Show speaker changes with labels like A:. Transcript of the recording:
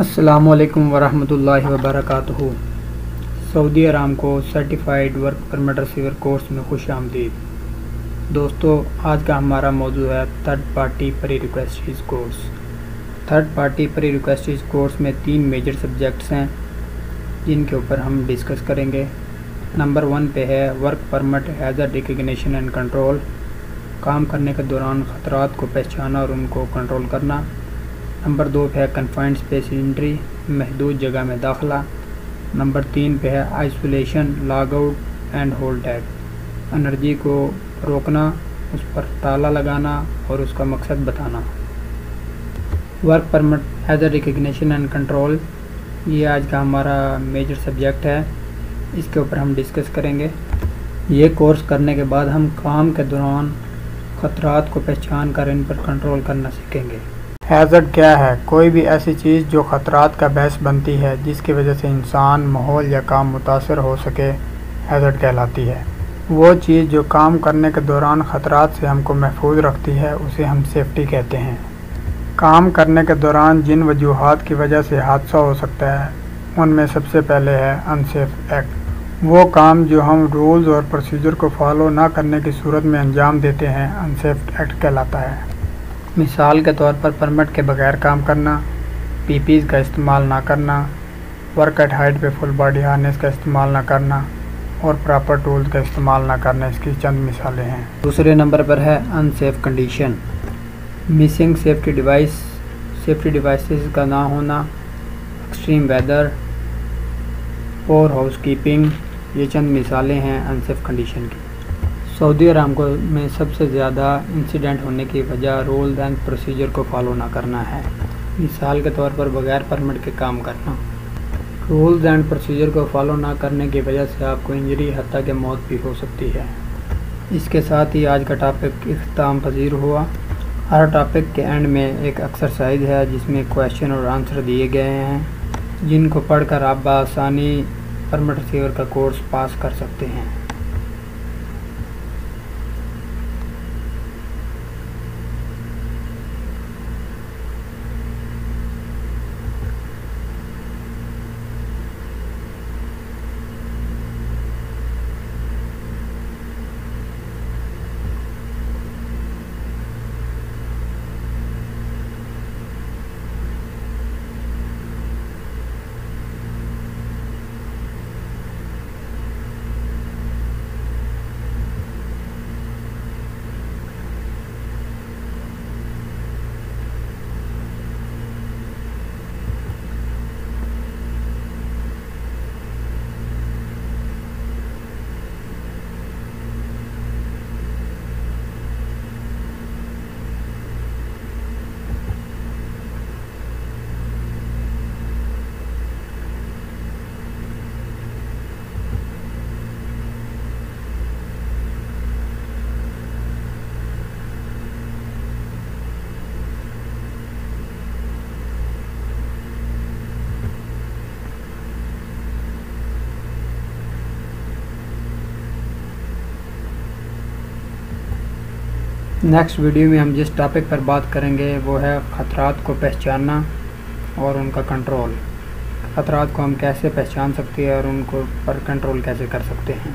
A: असलकम वरहमल वबरक Saudi Aramco certified work permit receiver course में खुश आमदीद। दोस्तों, आज का हमारा मौजू है third party pre requisites course third party pre requisites course में तीन मेजर सब्जेक्ट्स हैं, जिनके ऊपर हम डिस्कस करेंगे। नंबर वन पे है work permit hazard recognition and control काम करने के दौरान ख़तरात को पहचाना और उनको कंट्रोल करना। नंबर दो पे है कन्फाइंड स्पेस एंट्री महदूद जगह में दाखिला। नंबर तीन पे है isolation lockout and hold tag energy को रोकना, उस पर ताला लगाना और उसका मकसद बताना। Work permit as a recognition and control ये आज का हमारा मेजर सब्जेक्ट है। इसके ऊपर हम डिस्कस करेंगे। ये कोर्स करने के बाद हम काम के दौरान ख़तरात को पहचान कर इन पर कंट्रोल करना सीखेंगे।
B: हैज़र्ड क्या है? कोई भी ऐसी चीज़ जो ख़तरात का बहस बनती है, जिसकी वजह से इंसान, माहौल या काम मुतासर हो सके, हैज़र्ड कहलाती है। वो चीज़ जो काम करने के दौरान ख़तरात से हमको महफूज रखती है, उसे हम सेफ्टी कहते हैं। काम करने के दौरान जिन वजूहत की वजह से हादसा हो सकता है, उनमें सबसे पहले है अनसेफ एक्ट। वो काम जो हम रूल्स और प्रोसीजर को फॉलो ना करने की सूरत में अंजाम देते हैं, अनसेफ एक्ट कहलाता है।
A: मिसाल के तौर पर परमिट के बगैर काम करना पीपीज़ का इस्तेमाल ना करना वर्क एट हाइट पे फुल बॉडी हार्नेस का इस्तेमाल ना करना, और प्रॉपर टूल्स का इस्तेमाल ना करना, इसकी चंद मिसालें हैं।
B: दूसरे नंबर पर है unsafe condition missing safety device safety devices का ना होना एक्सट्रीम वेदर और हाउस कीपिंग ये चंद मिसालें हैं अनसेफ कंडीशन की।
A: सऊदी अरामको में सबसे ज़्यादा इंसिडेंट होने की वजह रूल्स एंड प्रोसीजर को फॉलो ना करना है। मिसाल के तौर पर बगैर परमिट के काम करना। रूल्स एंड प्रोसीजर को फॉलो ना करने की वजह से आपको इंजरी हती के मौत भी हो सकती है। इसके साथ ही आज का टॉपिक अख्ताम पजीर हुआ। हर टॉपिक के एंड में एक एक्सरसाइज है जिसमें क्वेश्चन और आंसर दिए गए हैं। जिनको पढ़कर आप बसानी परमिट रिसीवर का कोर्स पास कर सकते हैं। नेक्स्ट वीडियो में हम जिस टॉपिक पर बात करेंगे, वो है ख़तरात को पहचानना और उनका कंट्रोल ख़तरात को हम कैसे पहचान सकते हैं और उनको पर कंट्रोल कैसे कर सकते हैं?